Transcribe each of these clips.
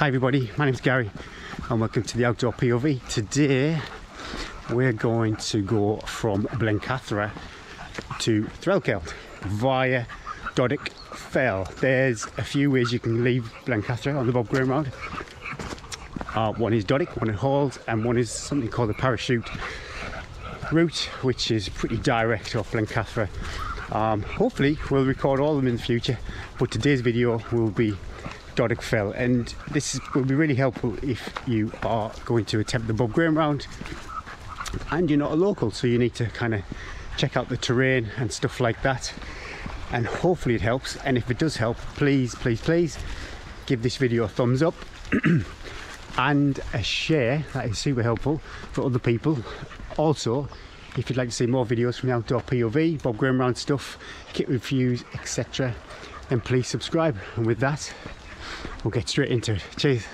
Hi everybody, my name's Gary and welcome to the Outdoor POV. Today we're going to go from Blencathra to Threlkeld via Doddick Fell. There's a few ways you can leave Blencathra on the Bob Graham Round. Uh, one is Doddick, one is Halls and one is something called the parachute route which is pretty direct off Blencathra. Um, hopefully we'll record all of them in the future but today's video will be Doddick Fell. And this will be really helpful if you are going to attempt the Bob Graham round. And you're not a local so you need to kind of check out the terrain and stuff like that. And hopefully it helps. And if it does help please please please give this video a thumbs up and a share. That is super helpful for other people. Also if you'd like to see more videos from the outdoor POV Bob Graham round stuff kit reviews etc then please subscribe. And with that we'll get straight into it. Cheers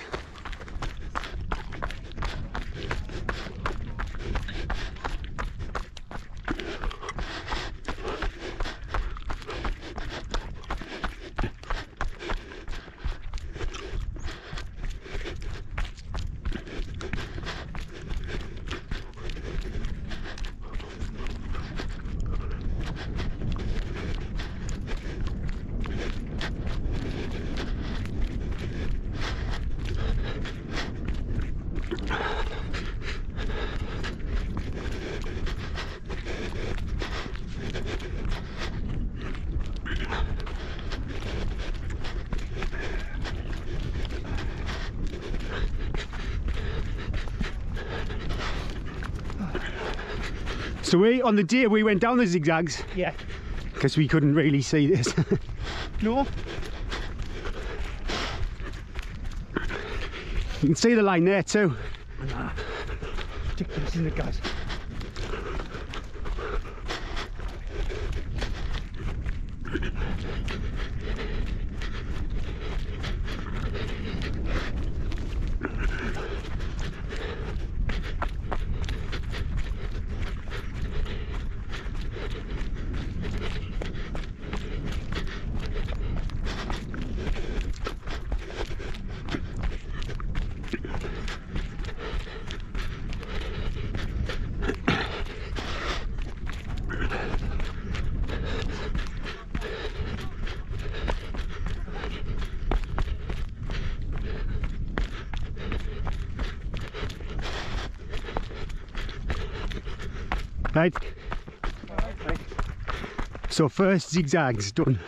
So we, on the day we went down the zigzags, Yeah. because we couldn't really see this. No? you can see the line there too. Ridiculous, isn't it, guys? Right? So first zigzags done.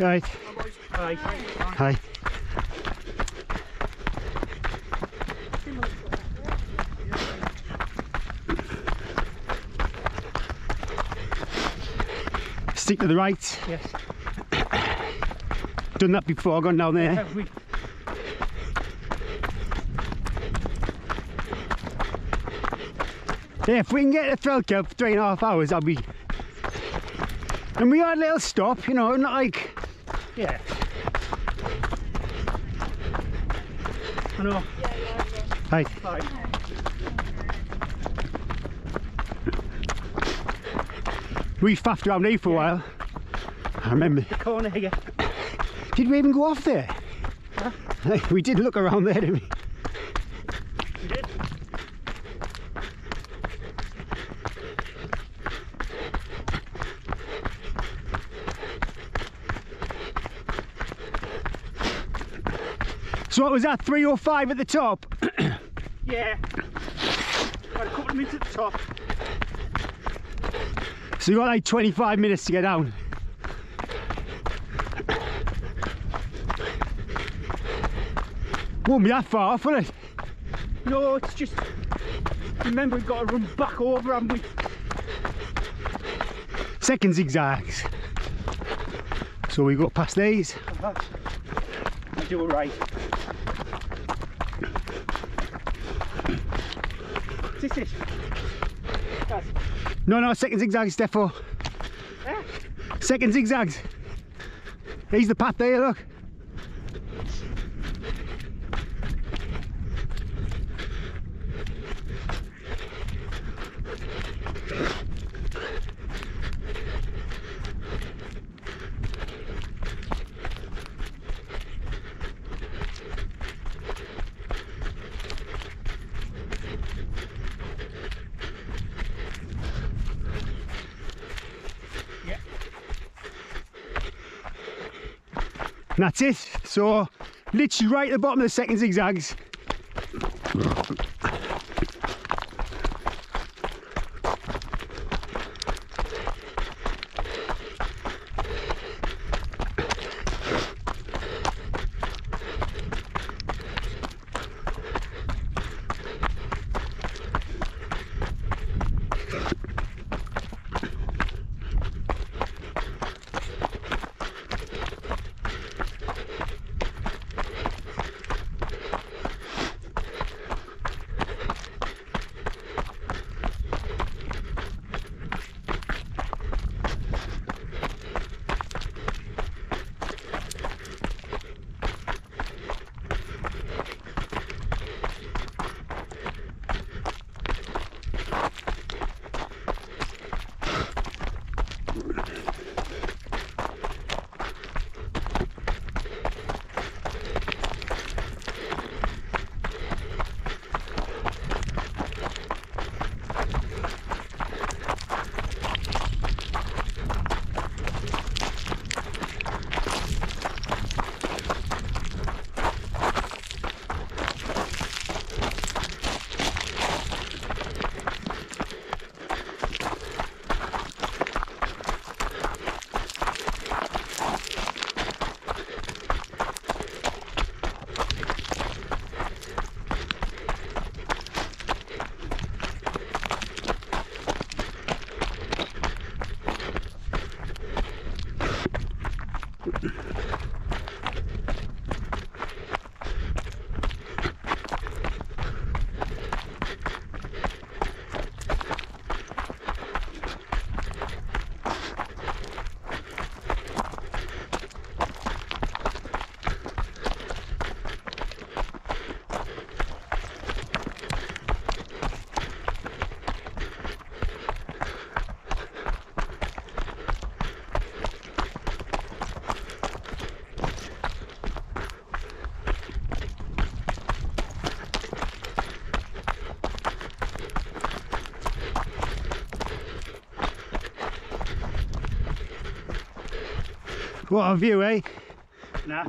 Right, Aye. hi. Stick to the right. Yes. Done that before, gone down there. We? Yeah, if we can get the to Threlkeld for three and a half hours, I'll be. And we had a little stop, you know, not like. Yeah. I know. Right, Aye. we faffed around here for a while. I remember. The corner here. Did we even go off there? Huh? we did look around there, didn't we? We did. So what was that, 305 at the top? Yeah. Got a couple of minutes at the top. So you got like 25 minutes to get down. Won't be that far off, will it? No, it's just. Remember, we've got to run back over, and we? Second zigzags. So we go past these. I do it right. This? Guys, No, no, second zigzags, Steffo. eh? Second zigzags. Here's the path there, look. And that's it. So, literally right at the bottom of the second zigzags. What a view, eh? Nah.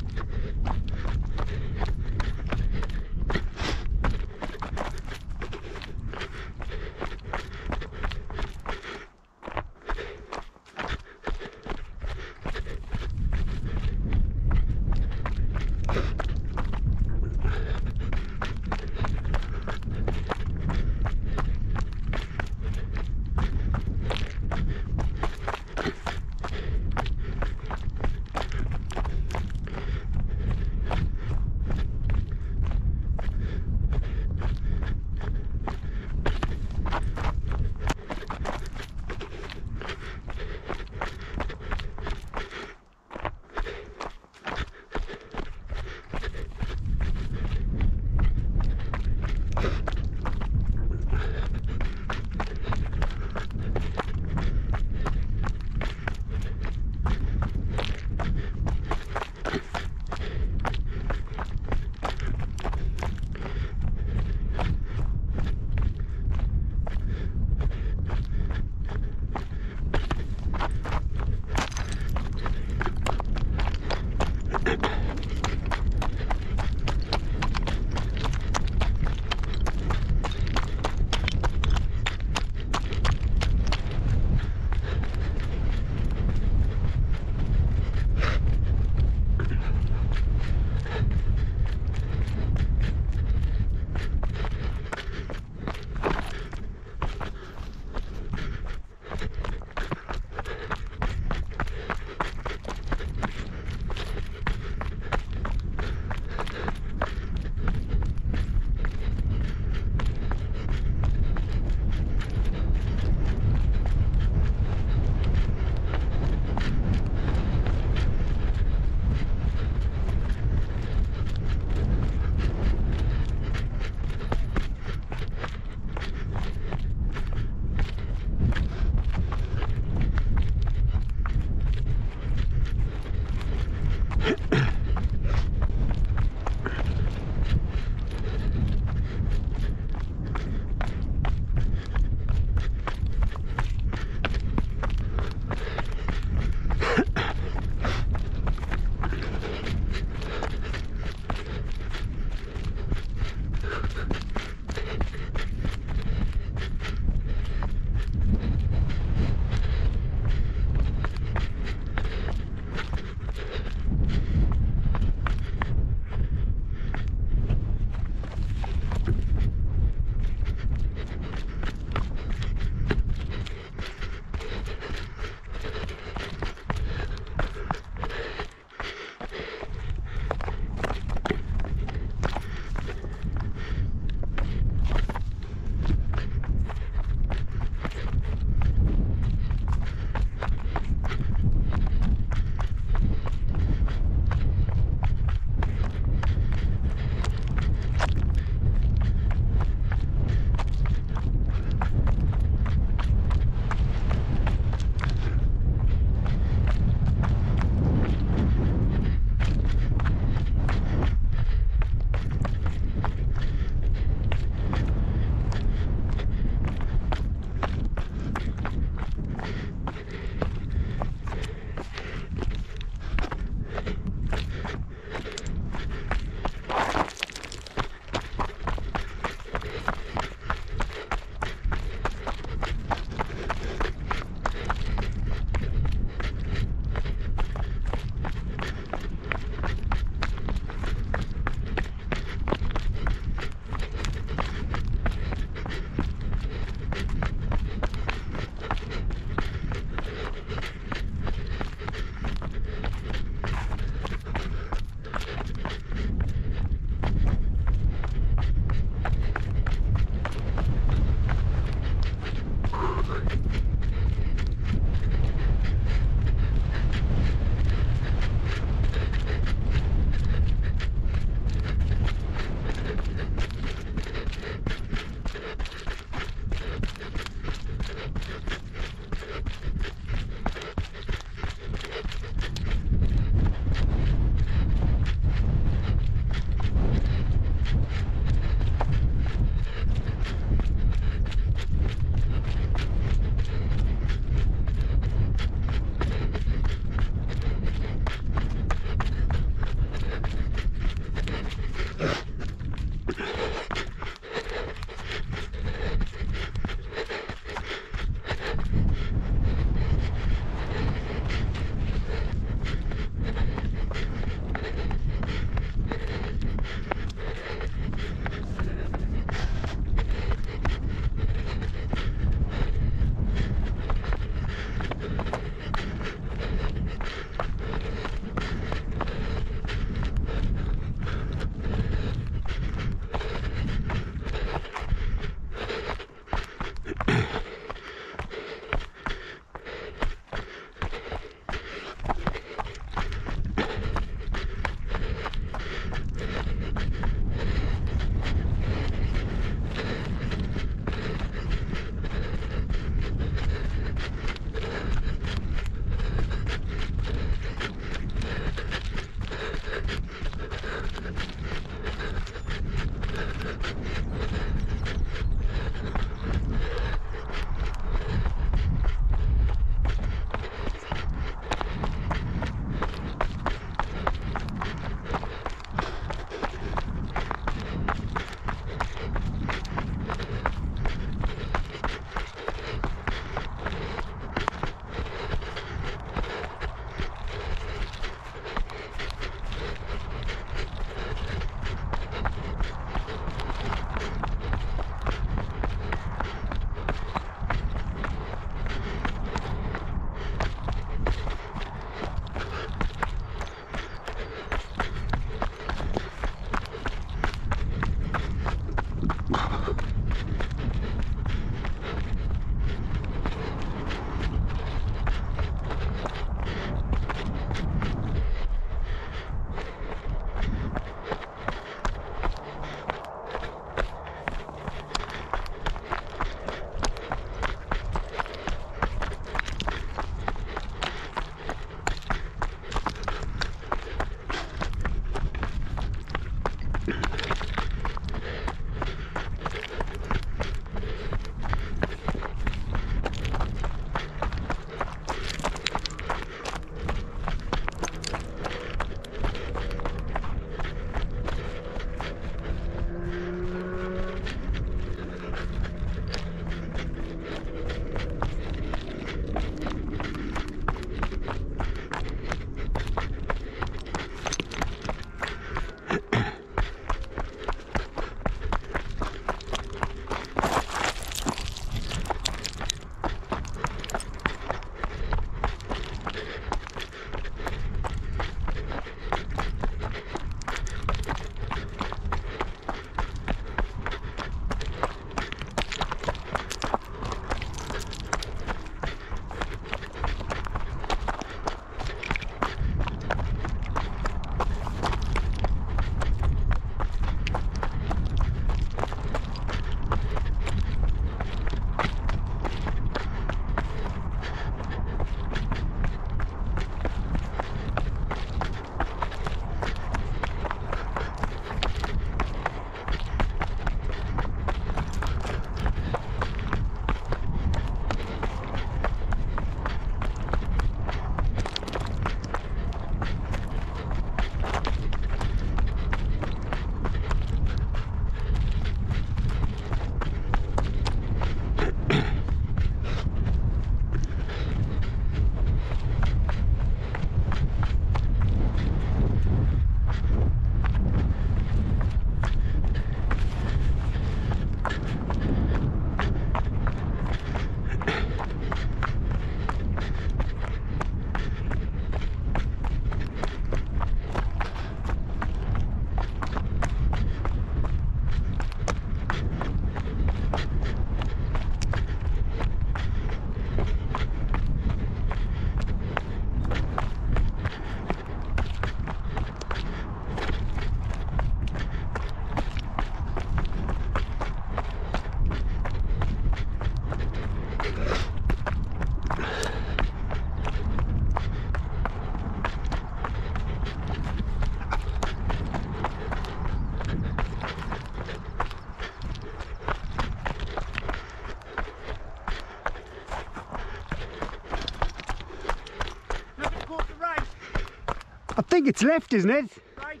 Think it's left, isn't it? Right.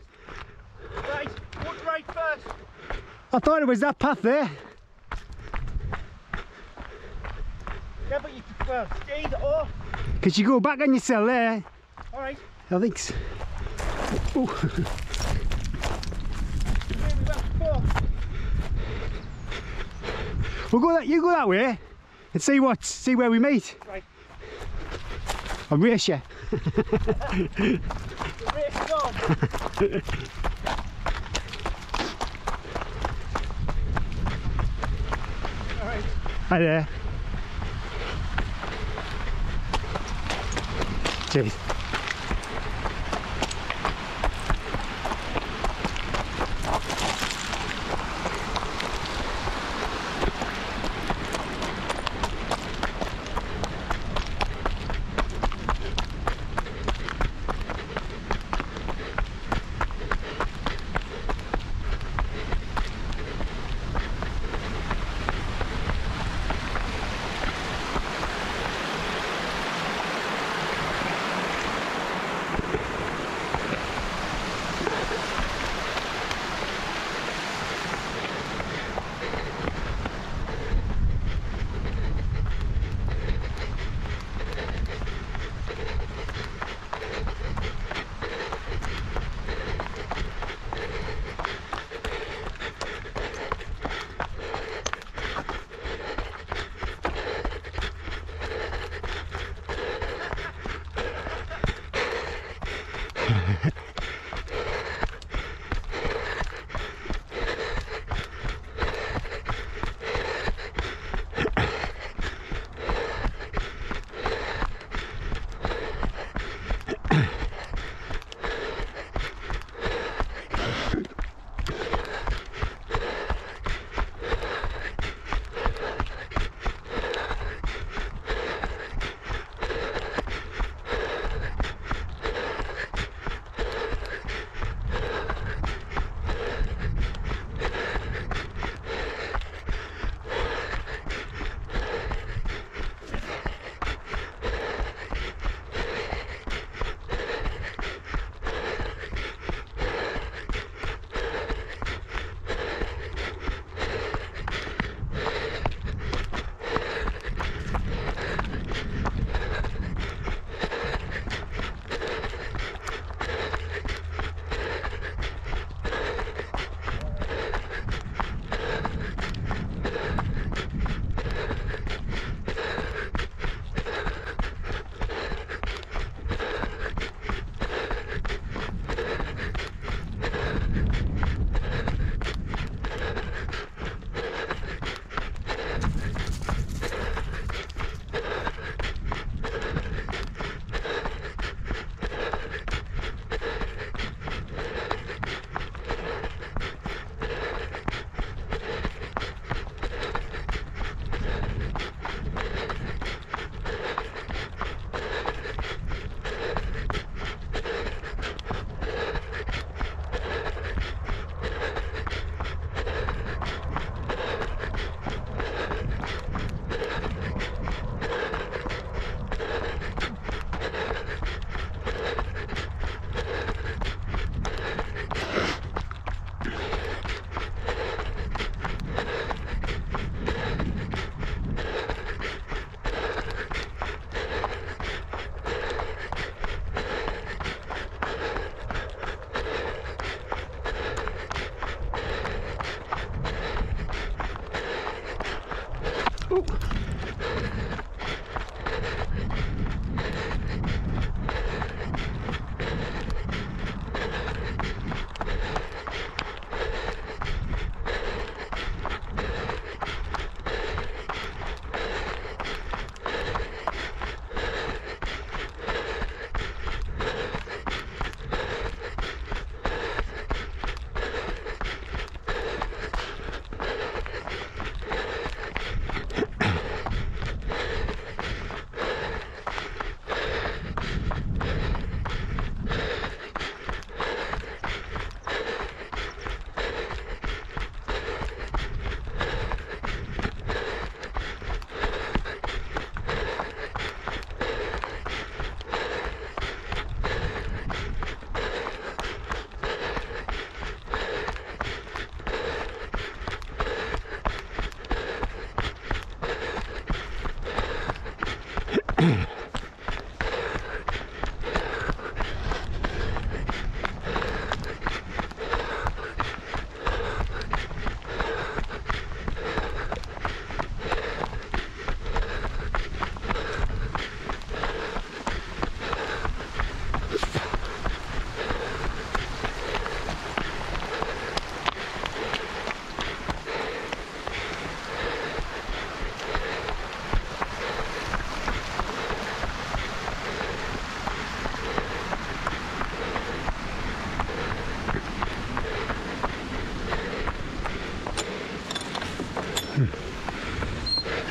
Right. Right first? I thought it was that path there. Yeah, but you well, it's either or. Because you go back on yourself there. All right. I think. s- Ooh. Here we went before. We'll go that. You go that way, and see what. See where we meet. Right. I'll race you. Hi there. Jeez.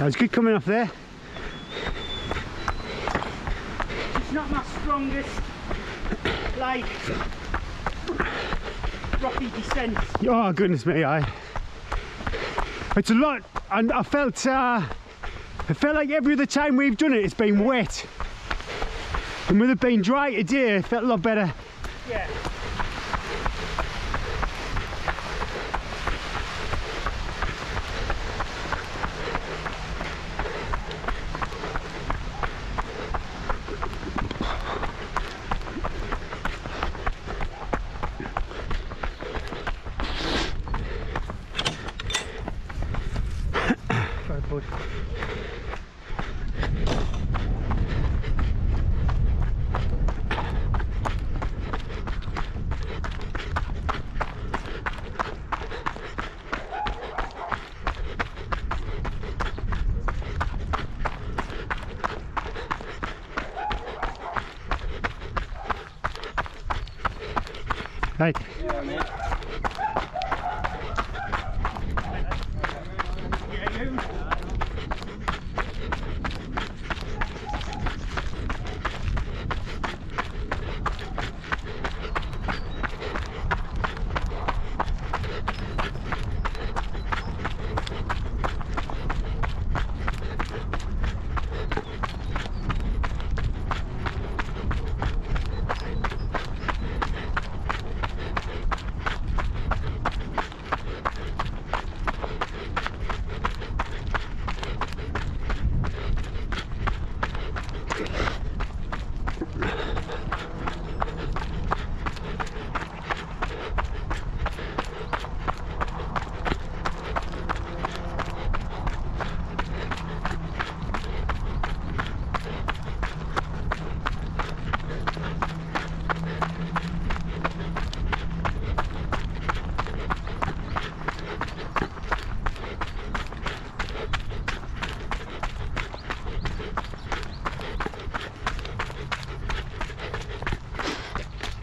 That was good coming off there. It's not my strongest, like, rocky descent. Oh goodness me, I. It's a lot, and I felt, uh, I felt like every other time we've done it, it's been wet. And with it being dry today, it felt a lot better. Yeah. Sorry,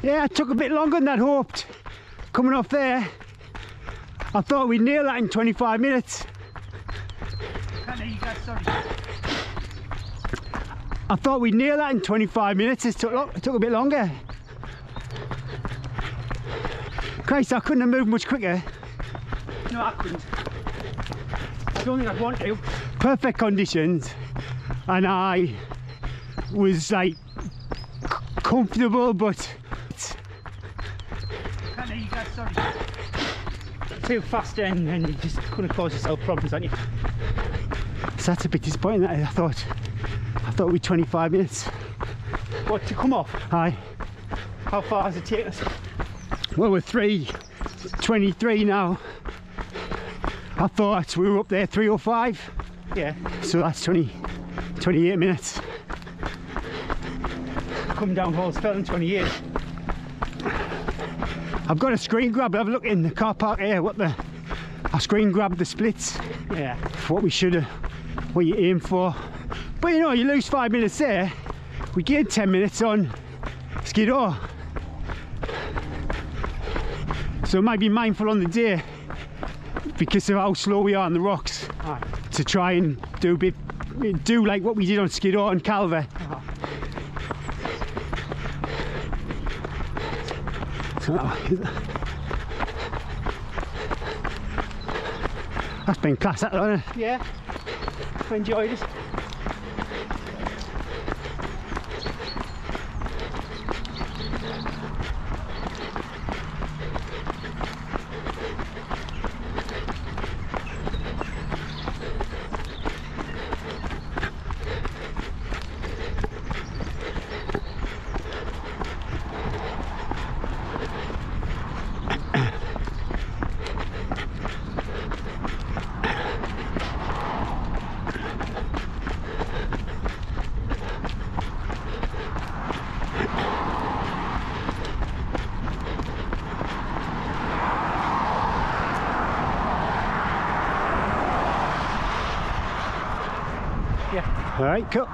Yeah, it took a bit longer than I'd hoped. Coming off there, I thought we'd nail that in 25 minutes. Can't hear you guys, sorry. I thought we'd nail that in 25 minutes. It took, it took a bit longer. Christ, I couldn't have moved much quicker. No, I couldn't. I don't think I'd want to. Perfect conditions, and I was like comfortable, but Can't hear you guys, sorry. Too fast and then you just couldn't cause yourself problems, aren't you? so that's a bit disappointing. I thought, I thought we'd 25 minutes. What, to come off? Aye. How far has it taken us? Well, we're three, 23 now. I thought we were up there three or five. Yeah, so that's 20, 28 minutes. come down Halls Fell in 20 years. I've got a screen grab. Have a look in the car park here. What the? I screen grabbed the splits. Yeah. what we should have, what you aim for. But you know, you lose five minutes there. We gained 10 minutes on Skiddaw. Oh. So it might be mindful on the day because of how slow we are on the rocks Aye. to try and do a bit, do like what we did on Skiddaw oh, and Calva. Uh-huh. So, that's been class, that, hasn't it? Yeah. I enjoyed it. Yeah. All right, cool.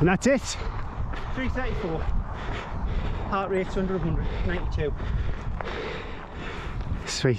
And that's it. 334. Heart rate's under 100. 92. Sweet.